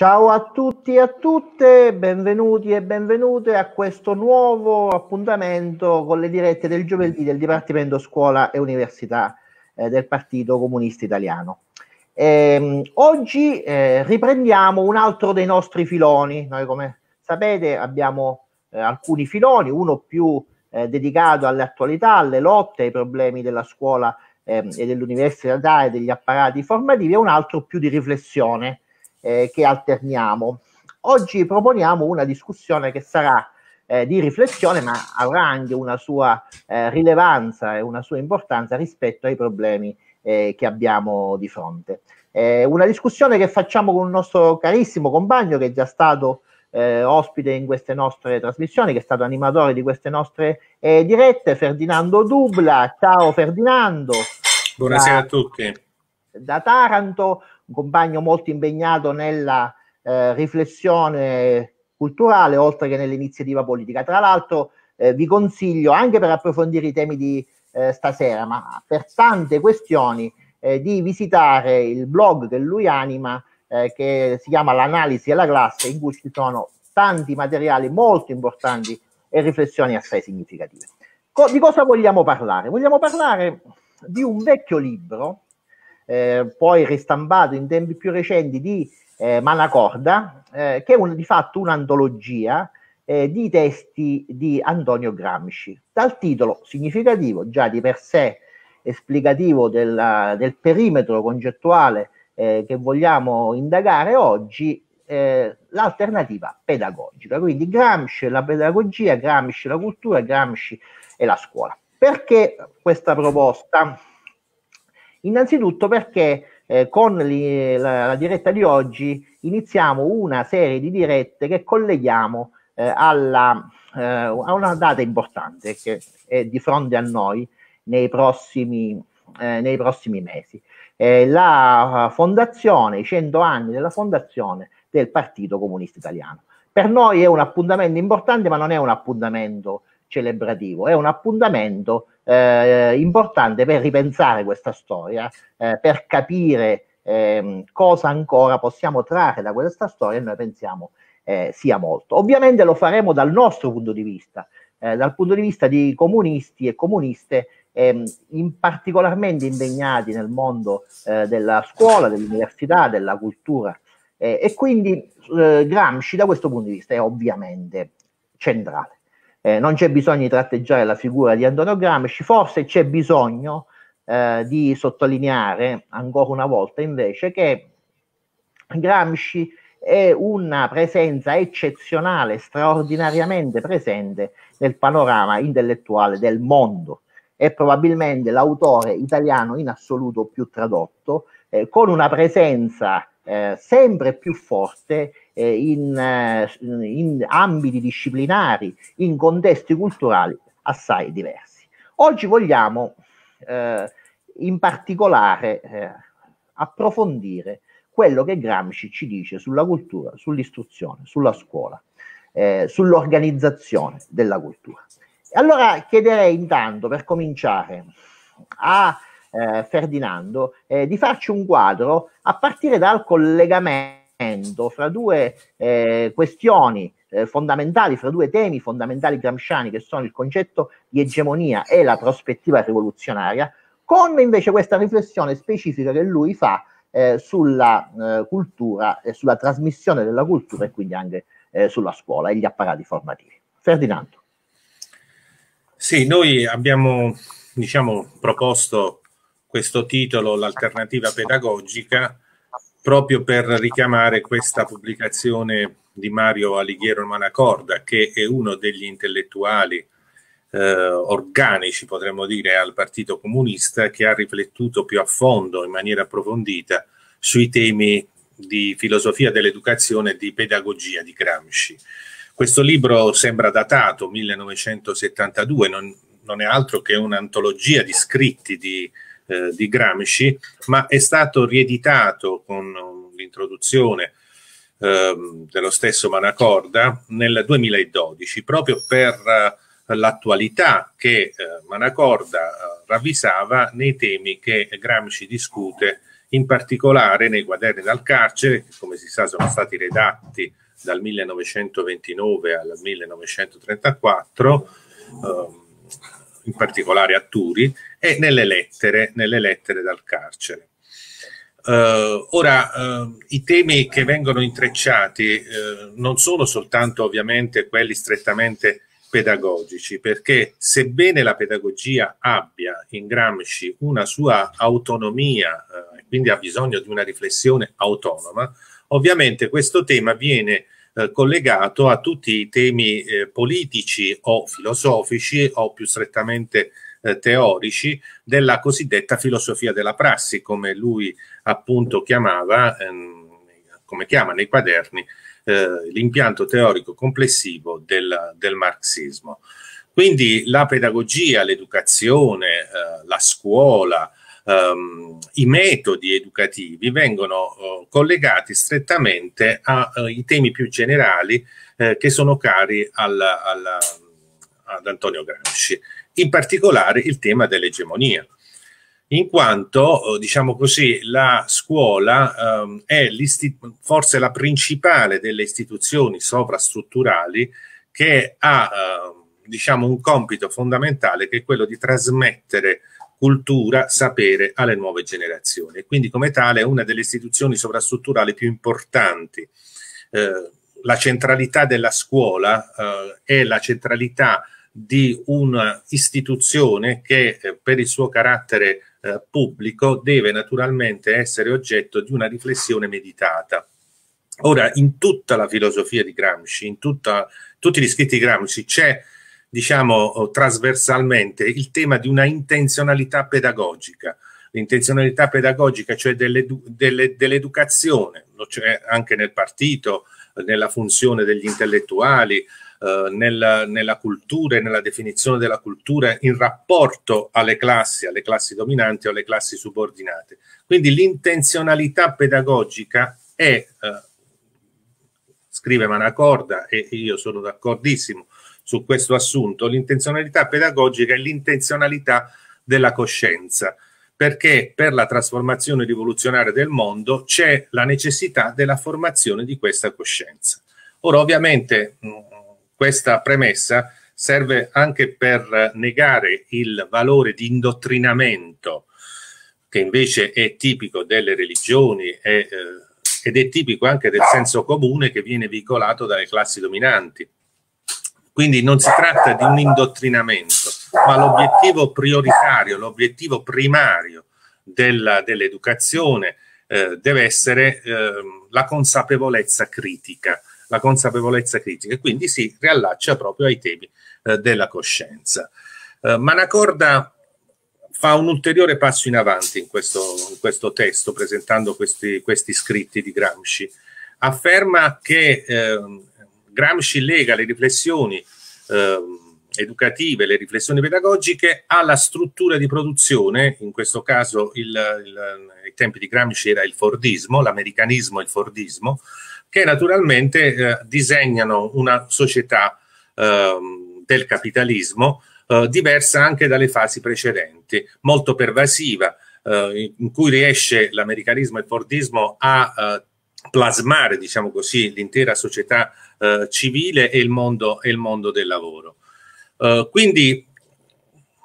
Ciao a tutti e a tutte, benvenuti e benvenute a questo nuovo appuntamento con le dirette del giovedì del Dipartimento Scuola e Università eh, del Partito Comunista Italiano. Eh, oggi eh, riprendiamo un altro dei nostri filoni. Noi, come sapete, abbiamo eh, alcuni filoni, uno più eh, dedicato alle attualità, alle lotte, ai problemi della scuola ehm, e dell'università e degli apparati formativi, e un altro più di riflessione eh, che alterniamo. Oggi proponiamo una discussione che sarà eh, di riflessione, ma avrà anche una sua eh, rilevanza e una sua importanza rispetto ai problemi eh, che abbiamo di fronte. una discussione che facciamo con un nostro carissimo compagno che è già stato eh, ospite in queste nostre trasmissioni, che è stato animatore di queste nostre eh, dirette, Ferdinando Dubla. Ciao Ferdinando. Buonasera da, a tutti. Da Taranto, un compagno molto impegnato nella eh, riflessione culturale oltre che nell'iniziativa politica. Tra l'altro eh, vi consiglio anche per approfondire i temi di eh, stasera, ma per tante questioni, eh, di visitare il blog che lui anima, eh, che si chiama L'analisi alla classe, in cui ci sono tanti materiali molto importanti e riflessioni assai significative. Co- di cosa vogliamo parlare? Vogliamo parlare di un vecchio libro eh, poi ristampato in tempi più recenti di eh, Manacorda, eh, che è un, di fatto un'antologia eh, di testi di Antonio Gramsci, dal titolo significativo, già di per sé esplicativo della, del perimetro concettuale eh, che vogliamo indagare oggi, eh, l'alternativa pedagogica. Quindi Gramsci la pedagogia, Gramsci la cultura, Gramsci e la scuola. Perché questa proposta? Innanzitutto perché eh, con li, la, la, diretta di oggi iniziamo una serie di dirette che colleghiamo eh, alla, eh, a una data importante che è di fronte a noi nei prossimi, eh, nei prossimi mesi. la fondazione, i 100 anni della fondazione del Partito Comunista Italiano. Per noi è un appuntamento importante, ma non è un appuntamento celebrativo, è un appuntamento eh, importante per ripensare questa storia, eh, per capire eh, cosa ancora possiamo trarre da questa storia e noi pensiamo eh, sia molto. Ovviamente lo faremo dal nostro punto di vista, eh, dal punto di vista di comunisti e comuniste ehm, in particolarmente impegnati nel mondo eh, della scuola, dell'università, della cultura. e quindi Gramsci da questo punto di vista è ovviamente centrale. Eh, non c'è bisogno di tratteggiare la figura di Antonio Gramsci, forse c'è bisogno eh, di sottolineare ancora una volta invece che Gramsci è una presenza eccezionale, straordinariamente presente nel panorama intellettuale del mondo. È probabilmente l'autore italiano in assoluto più tradotto, eh, con una presenza eh, sempre più forte eh, in, eh, in ambiti disciplinari, in contesti culturali assai diversi. Oggi vogliamo eh, in particolare eh, approfondire quello che Gramsci ci dice sulla cultura, sull'istruzione, sulla scuola, sull'organizzazione della cultura. Allora chiederei intanto, per cominciare, a eh, Ferdinando eh, di farci un quadro a partire dal collegamento fra due eh, questioni eh, fondamentali, fra due temi fondamentali gramsciani che sono il concetto di egemonia e la prospettiva rivoluzionaria, con invece questa riflessione specifica che lui fa eh, sulla eh, cultura e sulla trasmissione della cultura e quindi anche sulla scuola e gli apparati formativi. Ferdinando. Sì, noi abbiamo diciamo, proposto questo titolo, l'alternativa pedagogica, proprio per richiamare questa pubblicazione di Mario Alighiero Manacorda, che è uno degli intellettuali eh, organici, potremmo dire, al Partito Comunista, che ha riflettuto più a fondo, in maniera approfondita, sui temi di filosofia dell'educazione e di pedagogia di Gramsci. Questo libro sembra datato 1972, non, non è altro che un'antologia di scritti di eh, di Gramsci, ma è stato rieditato con l'introduzione eh, dello stesso Manacorda nel 2012, proprio per l'attualità che eh, Manacorda eh, ravvisava nei temi che Gramsci discute in particolare nei quaderni dal carcere, che come si sa sono stati redatti dal 1929 al 1934, eh, in particolare a Turi, e nelle lettere, nelle lettere dal carcere. Uh, ora, uh, i temi che vengono intrecciati uh, non sono soltanto ovviamente quelli strettamente pedagogici, perché sebbene la pedagogia abbia in Gramsci una sua autonomia e quindi ha bisogno di una riflessione autonoma, ovviamente questo tema viene collegato a tutti i temi politici o filosofici o più strettamente eh, teorici della cosiddetta filosofia della prassi, come lui appunto chiamava, ehm, come chiama nei quaderni, eh, l'impianto teorico complessivo del, del, marxismo. Quindi la pedagogia, l'educazione, eh, la scuola, ehm, i metodi educativi vengono eh, collegati strettamente ai eh, temi più generali eh, che sono cari al, al, ad Antonio Gramsci in particolare il tema dell'egemonia, in quanto, eh, diciamo così, la scuola um, è forse la principale delle istituzioni sovrastrutturali che ha, uh, diciamo, un compito fondamentale che è quello di trasmettere cultura, sapere alle nuove generazioni. E quindi come tale è una delle istituzioni sovrastrutturali più importanti. Eh, la centralità della scuola eh, è la centralità di un'istituzione che eh, per il suo carattere eh, pubblico deve naturalmente essere oggetto di una riflessione meditata. Ora, in tutta la filosofia di Gramsci, in tutta, tutti gli scritti di Gramsci, c'è, diciamo, trasversalmente il tema di una intenzionalità pedagogica. L'intenzionalità pedagogica, cioè dell'edu- delle, dell'educazione, cioè anche nel partito, nella funzione degli intellettuali, eh, nella, nella, cultura e nella definizione della cultura in rapporto alle classi, alle classi dominanti o alle classi subordinate. Quindi l'intenzionalità pedagogica è, eh, scrive Manacorda, e io sono d'accordissimo su questo assunto, l'intenzionalità pedagogica è l'intenzionalità della coscienza perché per la trasformazione rivoluzionaria del mondo c'è la necessità della formazione di questa coscienza. Ora, ovviamente, mh, questa premessa serve anche per negare il valore di indottrinamento che invece è tipico delle religioni e, eh, ed è tipico anche del senso comune che viene veicolato dalle classi dominanti. Quindi non si tratta di un indottrinamento, ma l'obiettivo prioritario, l'obiettivo primario della, dell'educazione eh, deve essere eh, la consapevolezza critica la consapevolezza critica e quindi si riallaccia proprio ai temi eh, della coscienza. Eh, Manacorda fa un ulteriore passo in avanti in questo, in questo testo, presentando questi, questi, scritti di Gramsci. Afferma che eh, Gramsci lega le riflessioni ehm, educative, le riflessioni pedagogiche alla struttura di produzione, in questo caso il, il, ai tempi di Gramsci era il Fordismo, l'americanismo e il Fordismo, che naturalmente eh, disegnano una società eh, del capitalismo eh, diversa anche dalle fasi precedenti, molto pervasiva, eh, in cui riesce l'americanismo e il fordismo a eh, plasmare, diciamo così, l'intera società eh, civile e il, mondo, e il mondo del lavoro. quindi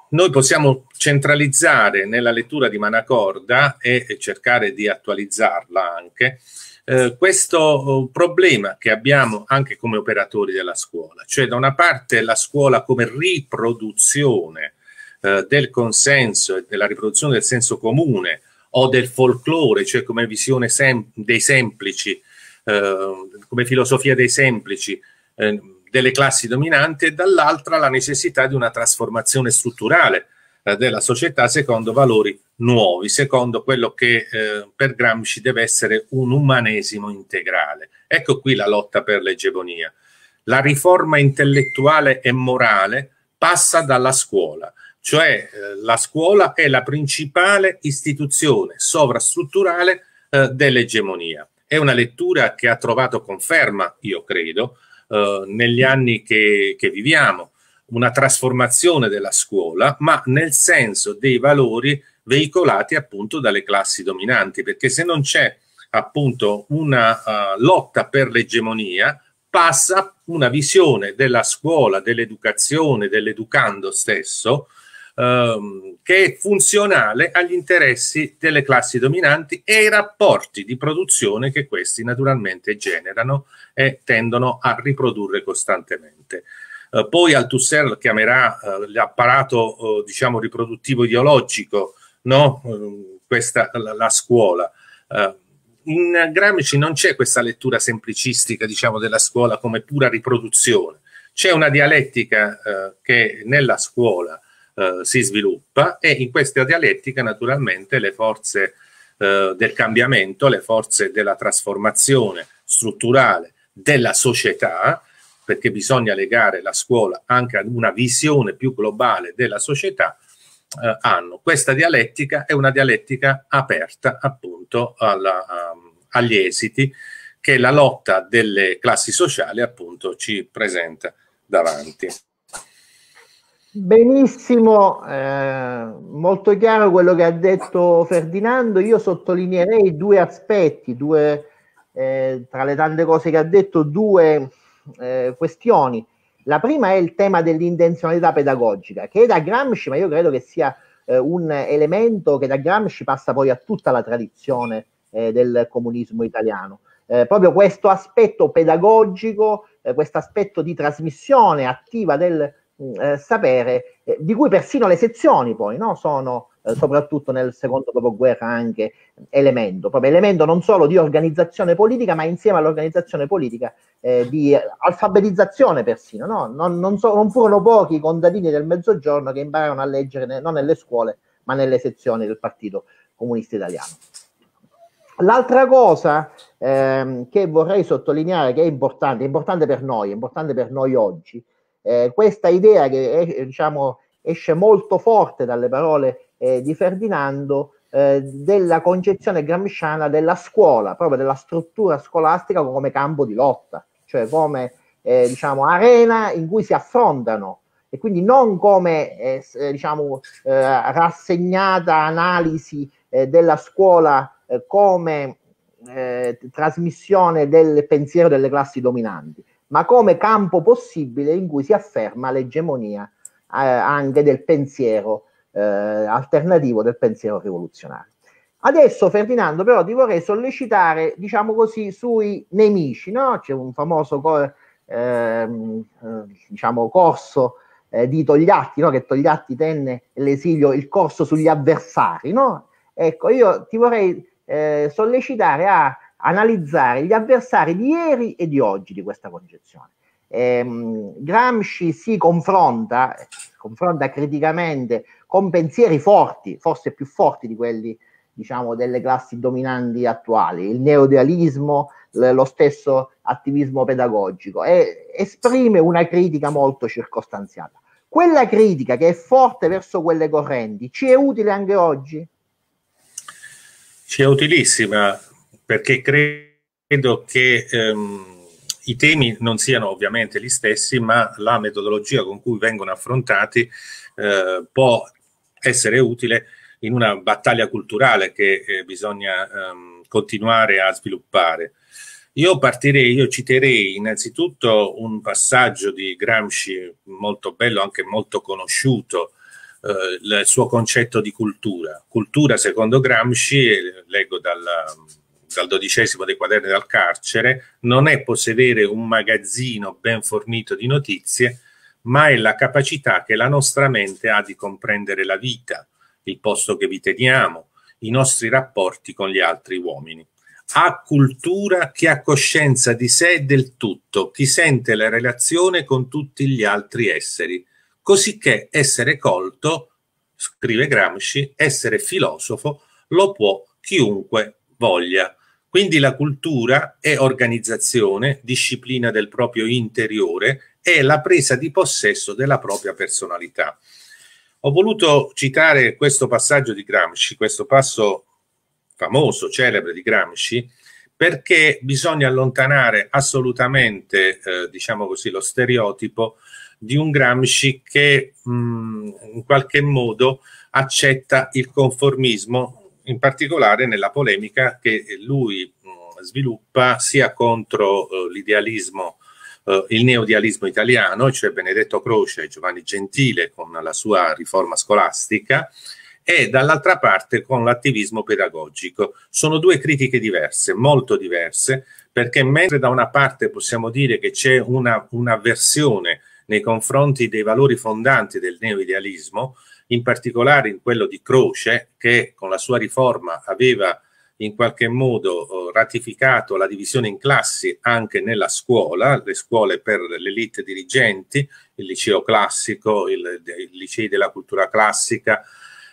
noi possiamo centralizzare nella lettura di Manacorda e, cercare di attualizzarla anche eh, questo oh, problema che abbiamo anche come operatori della scuola, cioè da una parte la scuola come riproduzione eh, del consenso e della riproduzione del senso comune o del folklore, cioè come visione sem- dei semplici, eh, come filosofia dei semplici eh, delle classi dominanti e dall'altra la necessità di una trasformazione strutturale eh, della società secondo valori nuovi, secondo quello che eh, per Gramsci deve essere un umanesimo integrale. Ecco qui la lotta per l'egemonia. La riforma intellettuale e morale passa dalla scuola, cioè eh, la scuola è la principale istituzione sovrastrutturale eh, dell'egemonia. È una lettura che ha trovato conferma, io credo, eh, negli anni che, che viviamo una trasformazione della scuola, ma nel senso dei valori veicolati appunto dalle classi dominanti, perché se non c'è appunto una uh, lotta per l'egemonia, passa una visione della scuola, dell'educazione, dell'educando stesso, ehm, che è funzionale agli interessi delle classi dominanti e ai rapporti di produzione che questi naturalmente generano e tendono a riprodurre costantemente. Eh, poi Althusser chiamerà eh, l'apparato eh, diciamo riproduttivo ideologico no? Eh, questa, la, la scuola eh, in Gramsci non c'è questa lettura semplicistica, diciamo, della scuola come pura riproduzione. C'è una dialettica eh, che nella scuola eh, si sviluppa e in questa dialettica naturalmente le forze eh, del cambiamento, le forze della trasformazione strutturale della società, perché bisogna legare la scuola anche ad una visione più globale della società, eh, hanno. Questa dialettica è una dialettica aperta appunto alla, um, agli esiti che la lotta delle classi sociali appunto ci presenta davanti. Benissimo, eh, molto chiaro quello che ha detto Ferdinando. Io sottolineerei due aspetti, due, eh, tra le tante cose che ha detto, due eh, questioni. La prima è il tema dell'intenzionalità pedagogica, che è da Gramsci, ma io credo che sia eh, un elemento che da Gramsci passa poi a tutta la tradizione eh, del comunismo italiano. Eh, proprio questo aspetto pedagogico, questo aspetto di trasmissione attiva del eh, sapere, eh, di cui persino le sezioni poi no, sono eh, soprattutto nel secondo dopoguerra anche elemento, proprio elemento non solo di organizzazione politica, ma insieme all'organizzazione politica eh, di alfabetizzazione persino. No? Non, non, so, non, furono pochi i contadini del mezzogiorno che impararono a leggere ne, non nelle scuole, ma nelle sezioni del Partito Comunista Italiano. L'altra cosa ehm, che vorrei sottolineare, che è importante, è importante per noi, è importante per noi oggi, eh, questa idea che è, diciamo, esce molto forte dalle parole eh, di Ferdinando eh, della concezione gramsciana della scuola, proprio della struttura scolastica come campo di lotta, cioè come eh, diciamo, arena in cui si affrontano. E quindi non come eh, eh, diciamo, eh, rassegnata analisi della scuola come trasmissione del pensiero delle classi dominanti, ma come campo possibile in cui si afferma l'egemonia anche del pensiero eh, alternativo del pensiero rivoluzionario. Adesso Ferdinando però ti vorrei sollecitare, diciamo così, sui nemici, no? C'è un famoso co- ehm, eh, diciamo, corso eh, di Togliatti, no? che Togliatti tenne l'esilio, il corso sugli avversari, no? Ecco, io ti vorrei eh, sollecitare a analizzare gli avversari di ieri e di oggi di questa concezione. Ehm, Gramsci si confronta, confronta criticamente con pensieri forti, forse più forti di quelli diciamo, delle classi dominanti attuali, il neodealismo, lo stesso attivismo pedagogico, e esprime una critica molto circostanziata. Quella critica che è forte verso quelle correnti ci è utile anche oggi? Ci è utilissima perché credo che ehm, i temi non siano ovviamente gli stessi, ma la metodologia con cui vengono affrontati eh, può essere utile in una battaglia culturale che eh, bisogna ehm, continuare a sviluppare. Io partirei, io citerei innanzitutto un passaggio di Gramsci molto bello, anche molto conosciuto, eh, il suo concetto di cultura. Cultura, secondo Gramsci, leggo dal, dal dodicesimo dei quaderni dal carcere, non è possedere un magazzino ben fornito di notizie, ma è la capacità che la nostra mente ha di comprendere la vita, il posto che vi teniamo, i nostri rapporti con gli altri uomini. Ha cultura chi ha coscienza di sé e del tutto, chi sente la relazione con tutti gli altri esseri, cosicché essere colto, scrive Gramsci, essere filosofo lo può chiunque voglia. Quindi la cultura è organizzazione, disciplina del proprio interiore, è la presa di possesso della propria personalità. Ho voluto citare questo passaggio di Gramsci, questo passo famoso, celebre di Gramsci, perché bisogna allontanare assolutamente, eh, diciamo così, lo stereotipo di un Gramsci che mh, mm, in qualche modo accetta il conformismo, in particolare nella polemica che lui mh, mm, sviluppa sia contro uh, l'idealismo, uh, il neodialismo italiano, cioè Benedetto Croce e Giovanni Gentile con la sua riforma scolastica, e dall'altra parte con l'attivismo pedagogico. Sono due critiche diverse, molto diverse, perché mentre da una parte possiamo dire che c'è una, un'avversione nei confronti dei valori fondanti del neoidealismo, in particolare in quello di Croce, che con la sua riforma aveva in qualche modo eh, ratificato la divisione in classi anche nella scuola, le scuole per l'elite dirigenti, il liceo classico, i licei della cultura classica,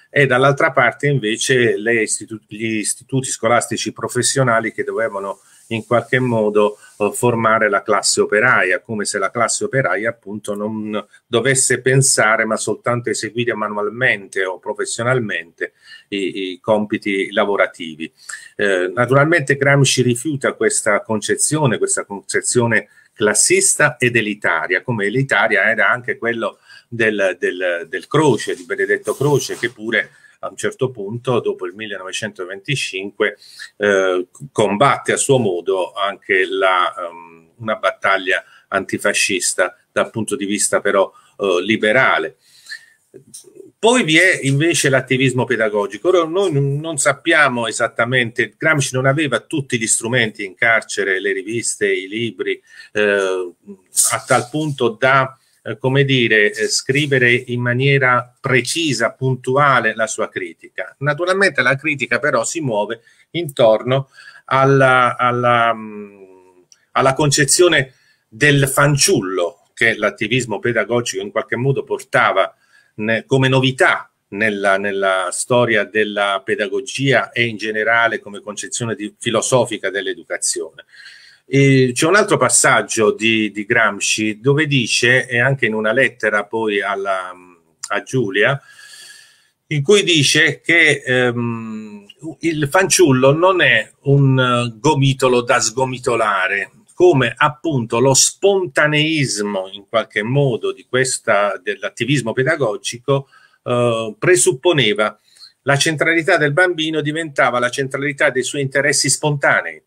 e dall'altra parte invece istitu- gli istituti scolastici professionali che dovevano in qualche modo uh, formare la classe operaia, come se la classe operaia appunto non dovesse pensare ma soltanto eseguire manualmente o professionalmente i, i compiti lavorativi. Eh, naturalmente Gramsci rifiuta questa concezione, questa concezione classista ed elitaria, come elitaria era anche quello del, del, del Croce, di Benedetto Croce, che pure a un certo punto, dopo il 1925, eh, combatte a suo modo anche la, um, una battaglia antifascista dal punto di vista però eh, liberale. Poi vi è invece l'attivismo pedagogico. Ora noi non sappiamo esattamente, Gramsci non aveva tutti gli strumenti in carcere, le riviste, i libri, eh, a tal punto da eh, come dire, eh, scrivere in maniera precisa, puntuale la sua critica. Naturalmente la critica però si muove intorno alla, alla, mm, alla concezione del fanciullo che l'attivismo pedagogico in qualche modo portava ne, come novità nella, nella, storia della pedagogia e in generale come concezione di, filosofica dell'educazione. C'è un altro passaggio di, di, Gramsci dove dice, e anche in una lettera poi alla, a Giulia, in cui dice che ehm, il fanciullo non è un gomitolo da sgomitolare, come appunto lo spontaneismo in qualche modo di questa, dell'attivismo pedagogico eh, presupponeva. La centralità del bambino diventava la centralità dei suoi interessi spontanei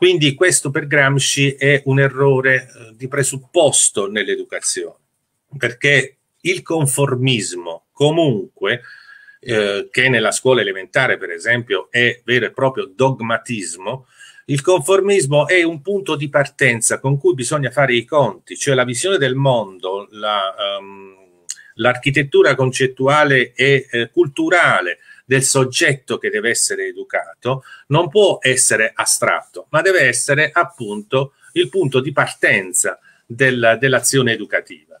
quindi questo per Gramsci è un errore eh, di presupposto nell'educazione, perché il conformismo comunque, eh, che nella scuola elementare per esempio è vero e proprio dogmatismo, il conformismo è un punto di partenza con cui bisogna fare i conti, cioè la visione del mondo, la, um, l'architettura concettuale e eh, culturale del soggetto che deve essere educato non può essere astratto, ma deve essere appunto il punto di partenza del, dell'azione educativa.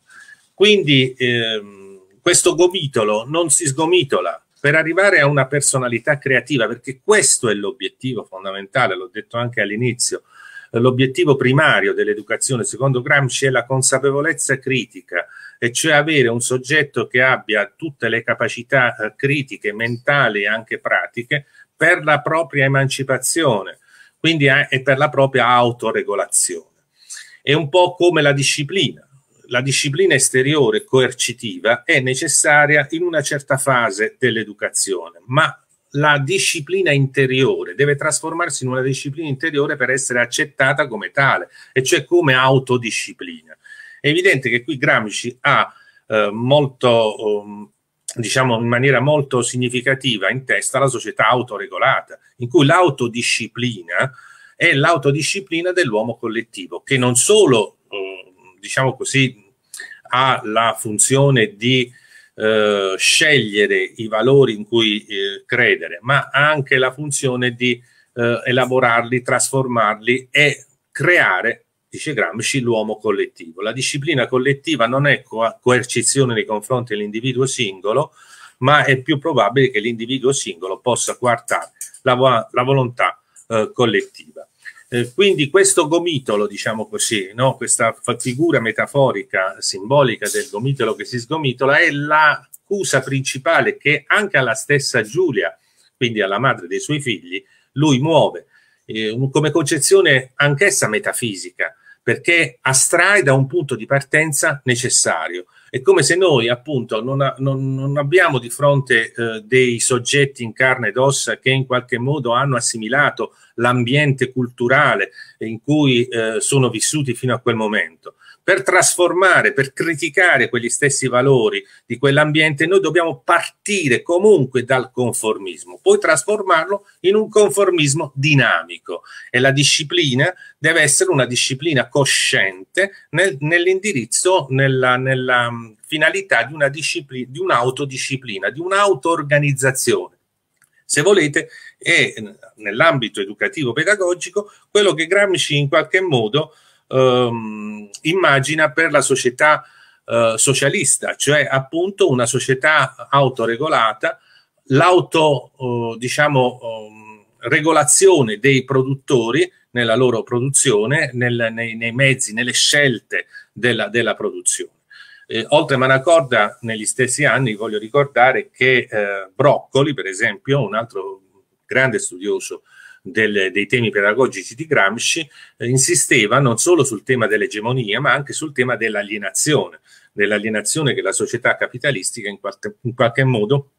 Quindi ehm, questo gomitolo non si sgomitola per arrivare a una personalità creativa, perché questo è l'obiettivo fondamentale, l'ho detto anche all'inizio, l'obiettivo primario dell'educazione secondo Gramsci è la consapevolezza critica, e cioè avere un soggetto che abbia tutte le capacità eh, critiche, mentali e anche pratiche per la propria emancipazione, quindi eh, e per la propria autoregolazione. È un po' come la disciplina. La disciplina esteriore coercitiva è necessaria in una certa fase dell'educazione, ma la disciplina interiore deve trasformarsi in una disciplina interiore per essere accettata come tale, e cioè come autodisciplina. È evidente che qui Gramsci ha eh, molto, um, diciamo in maniera molto significativa in testa la società autoregolata, in cui l'autodisciplina è l'autodisciplina dell'uomo collettivo, che non solo, eh, diciamo così, ha la funzione di eh, scegliere i valori in cui eh, credere, ma ha anche la funzione di eh, elaborarli, trasformarli e creare dice Gramsci, l'uomo collettivo. La disciplina collettiva non è co- coercizione nei confronti dell'individuo singolo, ma è più probabile che l'individuo singolo possa coartare la, vo- la volontà eh, collettiva. Eh, quindi questo gomitolo, diciamo così, no? questa figura metaforica, simbolica del gomitolo che si sgomitola, è l'accusa principale che anche alla stessa Giulia, quindi alla madre dei suoi figli, lui muove eh, come concezione anch'essa metafisica perché astrae da un punto di partenza necessario. È come se noi appunto non, non, non abbiamo di fronte eh, dei soggetti in carne ed ossa che in qualche modo hanno assimilato l'ambiente culturale in cui eh, sono vissuti fino a quel momento per trasformare, per criticare quegli stessi valori di quell'ambiente, noi dobbiamo partire comunque dal conformismo, poi trasformarlo in un conformismo dinamico e la disciplina deve essere una disciplina cosciente nel, nell'indirizzo, nella, nella mm, finalità di, una di un'autodisciplina, di un'auto-organizzazione. Se volete, è nell'ambito educativo pedagogico quello che Gramsci in qualche modo ehm, immagina per la società eh, socialista, cioè appunto una società autoregolata, l'auto, eh, diciamo, eh, regolazione dei produttori nella loro produzione, nel, nei, nei, mezzi, nelle scelte della, della produzione. Eh, oltre Manacorda, negli stessi anni voglio ricordare che eh, Broccoli, per esempio, un altro grande studioso del, dei temi pedagogici di Gramsci, eh, insisteva non solo sul tema dell'egemonia, ma anche sul tema dell'alienazione, dell'alienazione che la società capitalistica in qualche, in qualche modo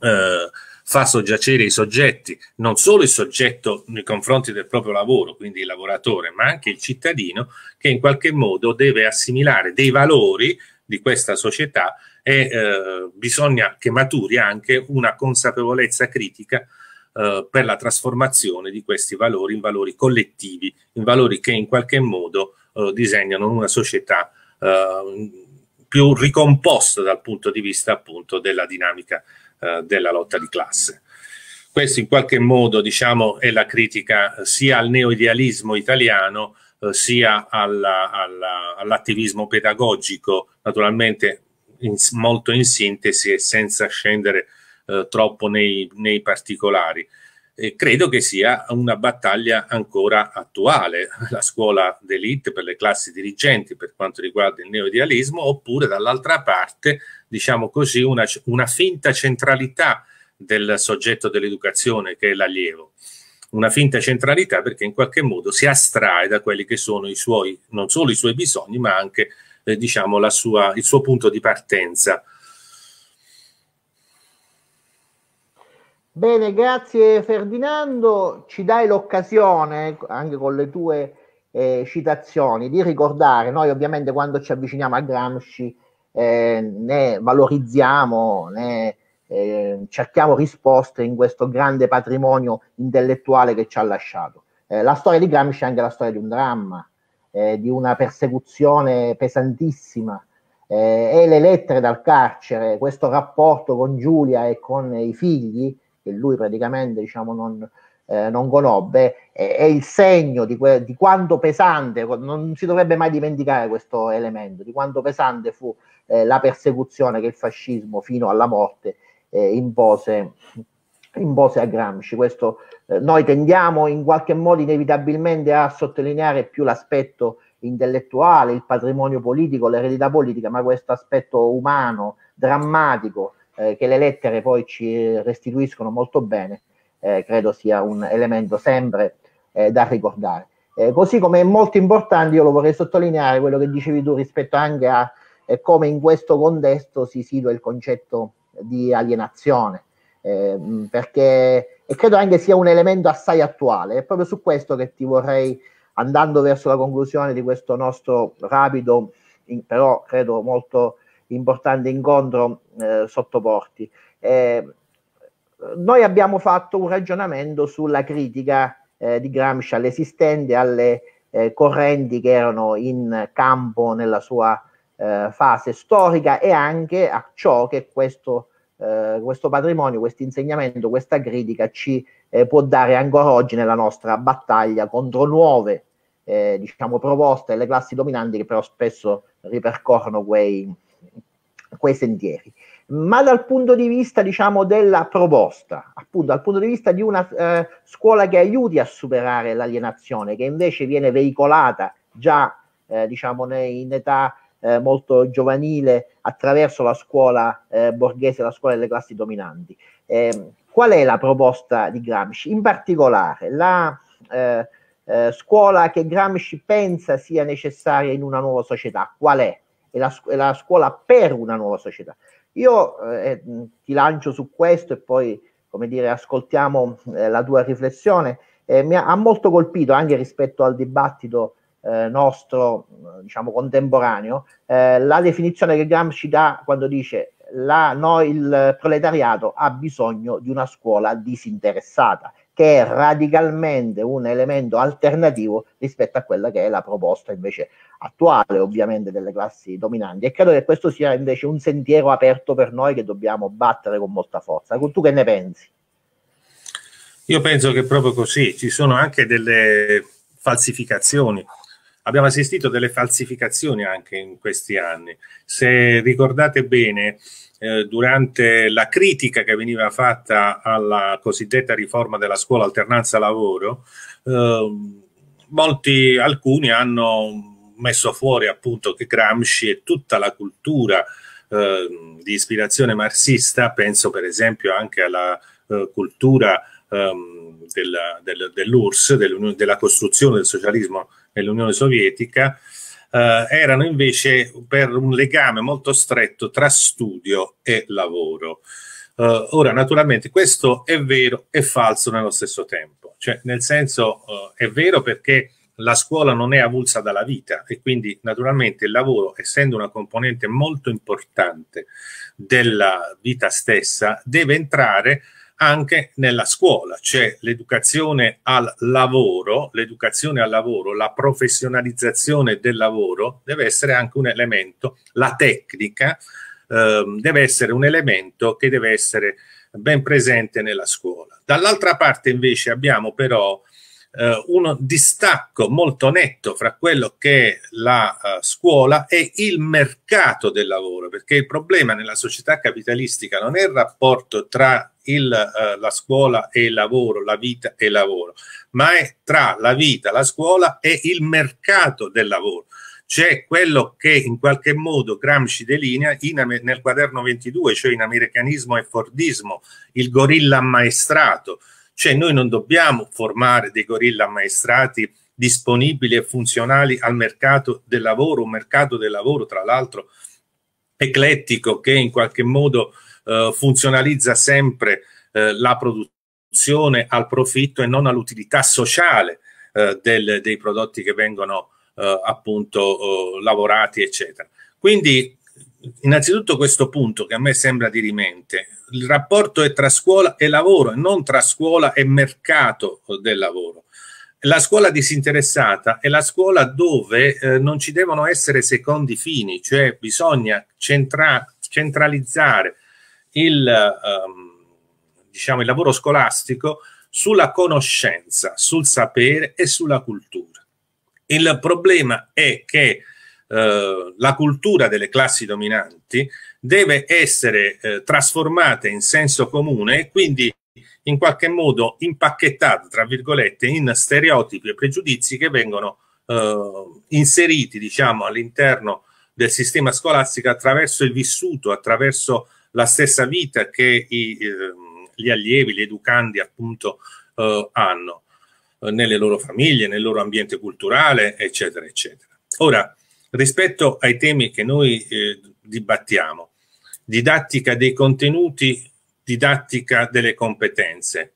eh, fa soggiacere i soggetti, non solo il soggetto nei confronti del proprio lavoro, quindi il lavoratore, ma anche il cittadino che in qualche modo deve assimilare dei valori di questa società e eh, bisogna che maturi anche una consapevolezza critica eh, per la trasformazione di questi valori in valori collettivi, in valori che in qualche modo eh, disegnano una società eh, più ricomposta dal punto di vista appunto della dinamica eh, della lotta di classe. Questo in qualche modo diciamo, è la critica sia al neoidealismo italiano eh, sia alla, alla, all'attivismo pedagogico, naturalmente in, molto in sintesi e senza scendere eh, troppo nei, nei particolari. E credo che sia una battaglia ancora attuale, la scuola d'elite per le classi dirigenti per quanto riguarda il neoidealismo, oppure dall'altra parte, diciamo così, una, una finta centralità del soggetto dell'educazione che è l'allievo. Una finta centralità perché in qualche modo si astrae da quelli che sono i suoi, non solo i suoi bisogni, ma anche eh, diciamo, sua, il suo punto di partenza Bene, grazie Ferdinando. Ci dai l'occasione, anche con le tue eh, citazioni, di ricordare, noi ovviamente quando ci avviciniamo a Gramsci eh, ne valorizziamo, ne eh, cerchiamo risposte in questo grande patrimonio intellettuale che ci ha lasciato. Eh, la storia di Gramsci è anche la storia di un dramma, eh, di una persecuzione pesantissima, eh, e le lettere dal carcere, questo rapporto con Giulia e con i figli, che lui praticamente diciamo, non, eh, non conobbe, è, è, il segno di, que- di, quanto pesante, non si dovrebbe mai dimenticare questo elemento, di quanto pesante fu eh, la persecuzione che il fascismo fino alla morte eh, impose, impose, a Gramsci. Questo, eh, noi tendiamo in qualche modo inevitabilmente a sottolineare più l'aspetto intellettuale, il patrimonio politico, l'eredità politica, ma questo aspetto umano, drammatico, eh, che le lettere poi ci restituiscono molto bene, eh, credo sia un elemento sempre eh, da ricordare. Eh, così come è molto importante, io lo vorrei sottolineare, quello che dicevi tu rispetto anche a eh, come in questo contesto si situa il concetto di alienazione, eh, perché e credo anche sia un elemento assai attuale. È proprio su questo che ti vorrei, andando verso la conclusione di questo nostro rapido, in, però credo molto importante incontro eh, sottoporti. Eh, noi abbiamo fatto un ragionamento sulla critica eh, di Gramsci all'esistente, alle eh, correnti che erano in campo nella sua eh, fase storica e anche a ciò che questo, eh, questo patrimonio, questo insegnamento, questa critica ci può dare ancora oggi nella nostra battaglia contro nuove diciamo, proposte delle classi dominanti che però spesso ripercorrono quei, quei sentieri. Ma dal punto di vista, diciamo, della proposta, appunto, dal punto di vista di una eh, scuola che aiuti a superare l'alienazione, che invece viene veicolata già, eh, diciamo, in età eh, molto giovanile attraverso la scuola eh, borghese, la scuola delle classi dominanti. Ehm, qual è la proposta di Gramsci? In particolare, la, eh, eh, scuola che Gramsci pensa sia necessaria in una nuova società. Qual è? È la, è la scuola per una nuova società. Io eh, ti lancio su questo e poi, come dire, ascoltiamo eh, la tua riflessione. Eh, mi ha, ha, molto colpito anche rispetto al dibattito eh, nostro, diciamo, contemporaneo, eh, la definizione che Gramsci dà quando dice la, no, il proletariato ha bisogno di una scuola disinteressata che è radicalmente un elemento alternativo rispetto a quella che è la proposta invece attuale ovviamente delle classi dominanti e credo che questo sia invece un sentiero aperto per noi che dobbiamo battere con molta forza. Tu che ne pensi? Io penso che proprio così, ci sono anche delle falsificazioni. Abbiamo assistito delle falsificazioni anche in questi anni. Se ricordate bene, eh, durante la critica che veniva fatta alla cosiddetta riforma della scuola alternanza lavoro, eh, molti, alcuni hanno messo fuori appunto che Gramsci e tutta la cultura eh, di ispirazione marxista, penso per esempio anche alla eh, cultura ehm, dell'URSS, della costruzione del socialismo nell'Unione Sovietica, eh, erano invece per un legame molto stretto tra studio e lavoro. Uh, ora, naturalmente, questo è vero e falso nello stesso tempo, cioè nel senso uh, è vero perché la scuola non è avulsa dalla vita e quindi naturalmente il lavoro, essendo una componente molto importante della vita stessa, deve entrare anche nella scuola, cioè l'educazione al lavoro, l'educazione al lavoro, la professionalizzazione del lavoro deve essere anche un elemento, la tecnica eh, deve essere un elemento che deve essere ben presente nella scuola. Dall'altra parte invece abbiamo però eh, un distacco molto netto fra quello che è la uh, scuola e il mercato del lavoro, perché il problema nella società capitalistica non è il rapporto tra il, uh, la scuola e il lavoro, la vita e il lavoro, ma è tra la vita, la scuola e il mercato del lavoro. C'è quello che in qualche modo Gramsci delinea in, nel quaderno 22, cioè in americanismo e fordismo, il gorilla ammaestrato, cioè noi non dobbiamo formare dei gorilla ammaestrati disponibili e funzionali al mercato del lavoro, un mercato del lavoro tra l'altro eclettico che in qualche modo eh, funzionalizza sempre eh, la produzione al profitto e non all'utilità sociale eh, del, dei prodotti che vengono eh, appunto lavorati, eccetera. Quindi innanzitutto questo punto che a me sembra dirimente, il rapporto è tra scuola e lavoro e non tra scuola e mercato del lavoro. La scuola disinteressata è la scuola dove eh, non ci devono essere secondi fini, cioè bisogna centra centralizzare il, ehm, diciamo, il lavoro scolastico sulla conoscenza, sul sapere e sulla cultura. Il problema è che eh, la cultura delle classi dominanti deve essere eh, trasformata in senso comune e quindi in qualche modo impacchettata, tra virgolette, in stereotipi e pregiudizi che vengono eh, inseriti, diciamo, all'interno del sistema scolastico attraverso il vissuto, attraverso la stessa vita che i, eh, gli allievi, gli educandi appunto eh, hanno eh, nelle loro famiglie, nel loro ambiente culturale, eccetera, eccetera. Ora, rispetto ai temi che noi eh, dibattiamo, didattica dei contenuti, didattica delle competenze.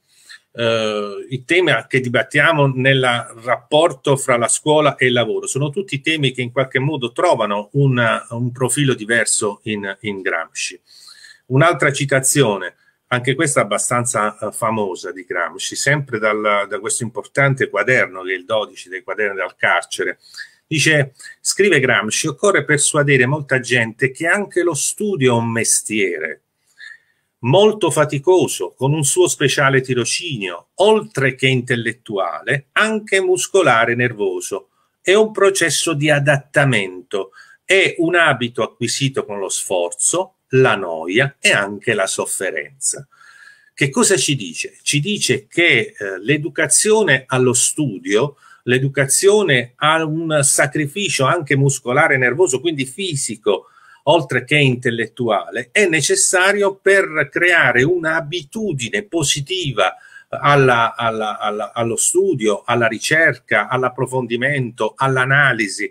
Uh, I temi che dibattiamo nel rapporto fra la scuola e il lavoro sono tutti temi che in qualche modo trovano una, un profilo diverso in, in Gramsci. Un'altra citazione, anche questa abbastanza uh, famosa di Gramsci, sempre dal, da questo importante quaderno che è il 12 dei quaderni dal carcere, Dice, scrive Gramsci, occorre persuadere molta gente che anche lo studio è un mestiere. Molto faticoso, con un suo speciale tirocinio, oltre che intellettuale, anche muscolare e nervoso. È un processo di adattamento, è un abito acquisito con lo sforzo, la noia e anche la sofferenza. Che cosa ci dice? Ci dice che eh, l'educazione allo studio l'educazione ha un sacrificio anche muscolare e nervoso, quindi fisico, oltre che intellettuale, è necessario per creare un'abitudine positiva alla, alla, alla, allo studio, alla ricerca, all'approfondimento, all'analisi.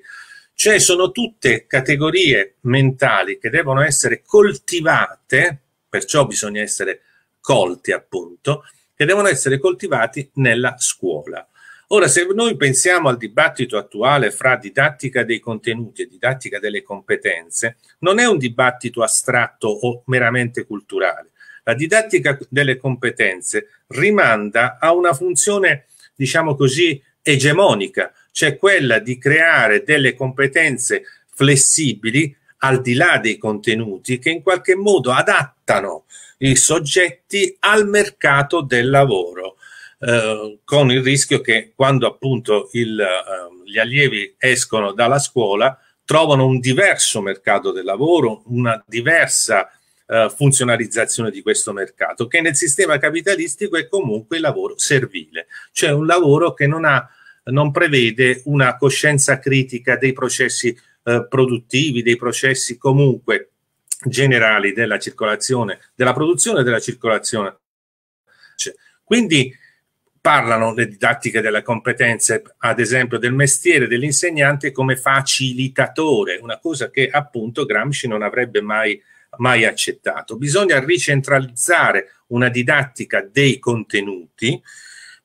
Cioè sono tutte categorie mentali che devono essere coltivate, perciò bisogna essere colti appunto, che devono essere coltivati nella scuola. Ora, se noi pensiamo al dibattito attuale fra didattica dei contenuti e didattica delle competenze, non è un dibattito astratto o meramente culturale. La didattica delle competenze rimanda a una funzione, diciamo così, egemonica, cioè quella di creare delle competenze flessibili al di là dei contenuti che in qualche modo adattano i soggetti al mercato del lavoro eh, con il rischio che quando appunto il, eh, gli allievi escono dalla scuola trovano un diverso mercato del lavoro, una diversa eh, funzionalizzazione di questo mercato, che nel sistema capitalistico è comunque il lavoro servile, cioè un lavoro che non, ha, non prevede una coscienza critica dei processi eh, produttivi, dei processi comunque generali della circolazione, della produzione e della circolazione. Cioè, quindi parlano le didattiche delle competenze, ad esempio del mestiere dell'insegnante come facilitatore, una cosa che appunto Gramsci non avrebbe mai, mai accettato. Bisogna ricentralizzare una didattica dei contenuti,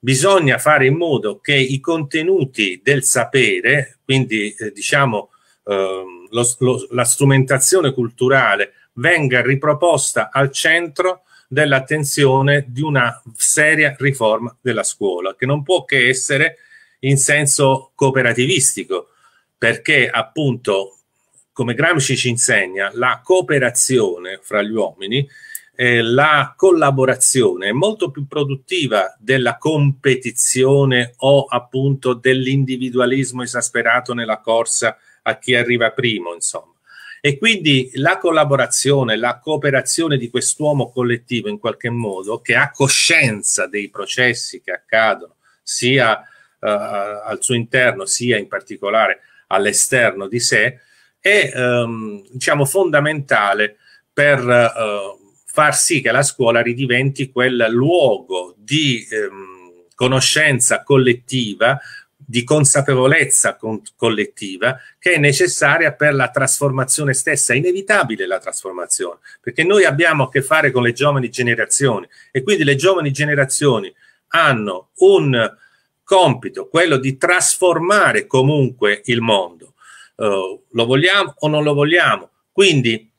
bisogna fare in modo che i contenuti del sapere, quindi eh, diciamo eh, lo, lo, la strumentazione culturale, venga riproposta al centro dell'attenzione di una seria riforma della scuola, che non può che essere in senso cooperativistico, perché appunto, come Gramsci ci insegna, la cooperazione fra gli uomini, eh, la collaborazione è molto più produttiva della competizione o appunto dell'individualismo esasperato nella corsa a chi arriva primo, insomma. E quindi la collaborazione, la cooperazione di quest'uomo collettivo in qualche modo, che ha coscienza dei processi che accadono, sia uh, al suo interno, sia in particolare all'esterno di sé, è um, diciamo, fondamentale per uh, far sì che la scuola ridiventi quel luogo di um, conoscenza collettiva di consapevolezza con, collettiva che è necessaria per la trasformazione stessa, è inevitabile la trasformazione, perché noi abbiamo a che fare con le giovani generazioni e quindi le giovani generazioni hanno un compito, quello di trasformare comunque il mondo. Uh, lo vogliamo o non lo vogliamo? Quindi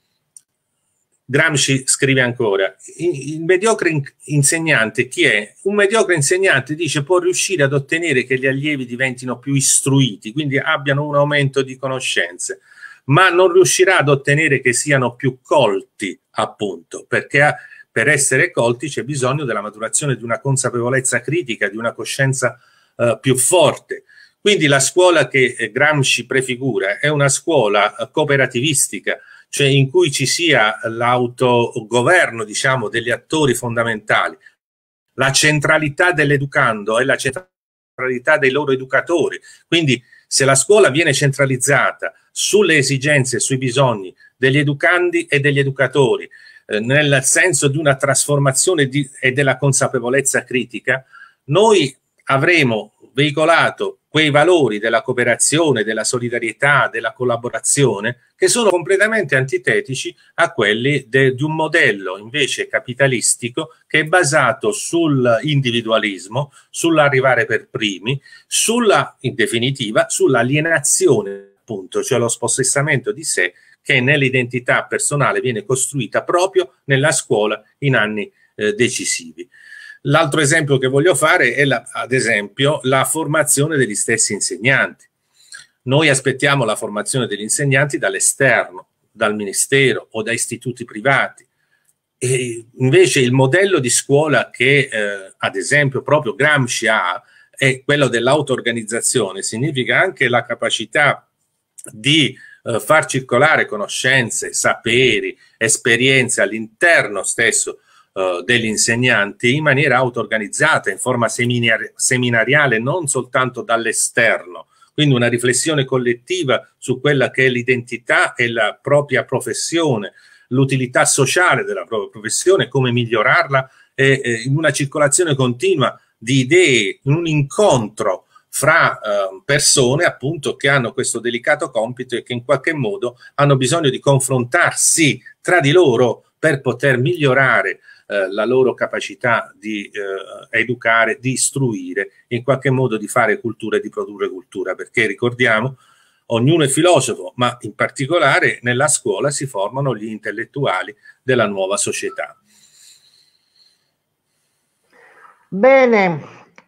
Gramsci scrive ancora, il mediocre insegnante chi è? Un mediocre insegnante dice può riuscire ad ottenere che gli allievi diventino più istruiti, quindi abbiano un aumento di conoscenze, ma non riuscirà ad ottenere che siano più colti, appunto, perché per essere colti c'è bisogno della maturazione di una consapevolezza critica, di una coscienza uh, più forte. Quindi la scuola che eh, Gramsci prefigura è una scuola uh, cooperativistica, cioè in cui ci sia l'autogoverno, diciamo, degli attori fondamentali, la centralità dell'educando e la centralità dei loro educatori. Quindi se la scuola viene centralizzata sulle esigenze e sui bisogni degli educandi e degli educatori, eh, nel senso di una trasformazione di, e della consapevolezza critica, noi avremo veicolato quei valori della cooperazione, della solidarietà, della collaborazione, che sono completamente antitetici a quelli de, di un modello invece capitalistico che è basato sull'individualismo, sull'arrivare per primi, sulla, in definitiva, sull'alienazione, appunto, cioè lo spossessamento di sé che nell'identità personale viene costruita proprio nella scuola in anni eh, decisivi. L'altro esempio che voglio fare è, la, ad esempio, la formazione degli stessi insegnanti. Noi aspettiamo la formazione degli insegnanti dall'esterno, dal ministero o da istituti privati. E invece il modello di scuola che, eh, ad esempio, proprio Gramsci ha è quello dell'auto-organizzazione, significa anche la capacità di eh, far circolare conoscenze, saperi, esperienze all'interno stesso uh, degli insegnanti in maniera auto-organizzata, in forma seminar- seminariale, non soltanto dall'esterno. Quindi una riflessione collettiva su quella che è l'identità e la propria professione, l'utilità sociale della propria professione, come migliorarla e eh, in una circolazione continua di idee, in un incontro fra eh, persone appunto che hanno questo delicato compito e che in qualche modo hanno bisogno di confrontarsi tra di loro per poter migliorare eh, la loro capacità di eh, educare, di istruire, in qualche modo di fare cultura e di produrre cultura, perché ricordiamo, ognuno è filosofo, ma in particolare nella scuola si formano gli intellettuali della nuova società. Bene,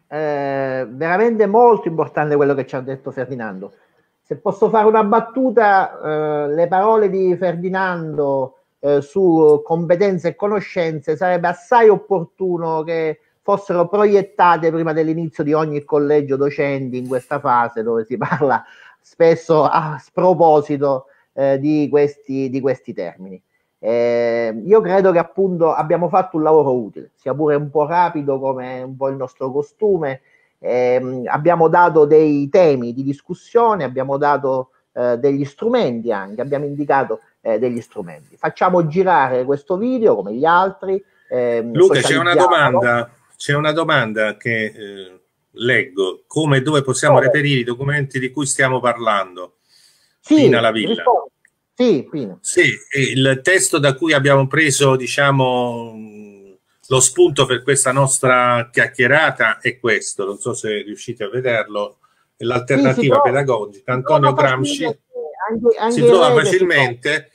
eh, veramente molto importante quello che ci ha detto Ferdinando. Se posso fare una battuta, eh, le parole di Ferdinando eh, su competenze e conoscenze sarebbe assai opportuno che fossero proiettate prima dell'inizio di ogni collegio docenti in questa fase dove si parla spesso a sproposito eh, di, questi, di questi termini. Eh, io credo che appunto abbiamo fatto un lavoro utile, sia pure un po' rapido come un po' il nostro costume. Eh, abbiamo dato dei temi di discussione, abbiamo dato eh, degli strumenti anche, abbiamo indicato eh, degli strumenti. Facciamo girare questo video come gli altri. Ehm, Luca, c'è una domanda, c'è una domanda che eh, leggo, come e dove possiamo oh. reperire i documenti di cui stiamo parlando? Sì, Pina la Villa. Rispondo. Sì, Pino. Sì, il testo da cui abbiamo preso, diciamo, lo spunto per questa nostra chiacchierata è questo, non so se riuscite a vederlo, l'alternativa sì, pedagogica. Antonio Gramsci anche, anche si trova facilmente.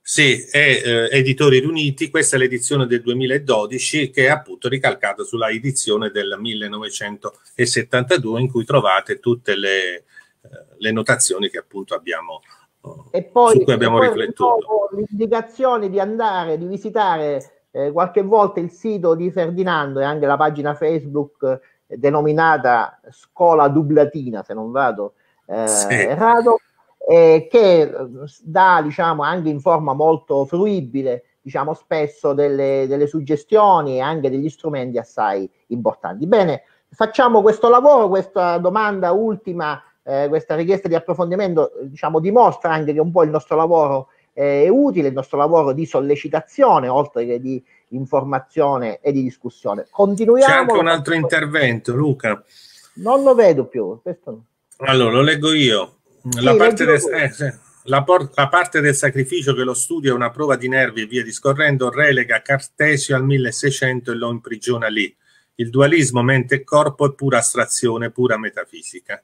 Sì, è eh, Editori Riuniti, questa è l'edizione del 2012 che è appunto ricalcata sulla edizione del 1972 in cui trovate tutte le, eh, le notazioni che appunto abbiamo e poi, su cui abbiamo riflettuto. L'indicazione di andare, di visitare eh, qualche volta il sito di Ferdinando e anche la pagina Facebook eh, denominata Scuola Dublatina, se non vado eh, sì. errato, che eh, dà diciamo anche in forma molto fruibile diciamo spesso delle, delle suggestioni e anche degli strumenti assai importanti. Bene, facciamo questo lavoro, questa domanda ultima eh, questa richiesta di approfondimento diciamo, dimostra anche che un po' il nostro lavoro eh, è utile, il nostro lavoro di sollecitazione, oltre che di informazione e di discussione. Continuiamo. C'è anche un altro intervento, Luca. Non lo vedo più. Questo... Allora, lo leggo io. La, sì, parte del, eh, sì. la, por- la, parte del sacrificio che lo studio è una prova di nervi e via discorrendo relega Cartesio al 1600 e lo imprigiona lì. Il dualismo mente e corpo è pura astrazione, pura metafisica.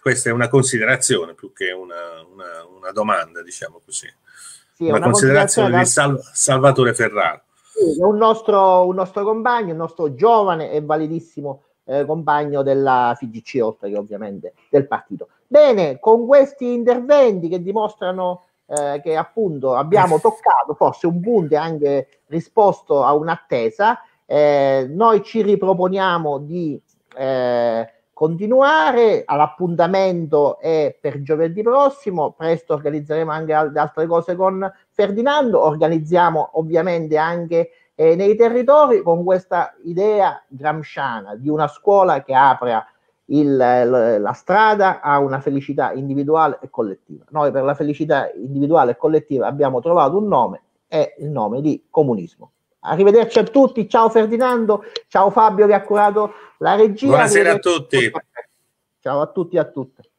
Questa è una considerazione più che una, una, una domanda, diciamo così. Sì, una, una, considerazione, considerazione di Sal- Salvatore Ferraro. Sì, un, nostro, un nostro compagno, un nostro giovane e validissimo eh, compagno della FIGC, oltre che ovviamente del partito. Bene, con questi interventi che dimostrano eh, che appunto abbiamo toccato forse un punto e anche risposto a un'attesa, eh, noi ci riproponiamo di eh, continuare. All'appuntamento è per giovedì prossimo, presto organizzeremo anche altre cose con Ferdinando, organizziamo ovviamente anche eh, nei territori con questa idea gramsciana di una scuola che apra il, la strada a una felicità individuale e collettiva. Noi per la felicità individuale e collettiva abbiamo trovato un nome, è il nome di comunismo. Arrivederci a tutti, ciao Ferdinando, ciao Fabio che ha curato la regia. Buonasera a tutti. Ciao a tutti e a tutte.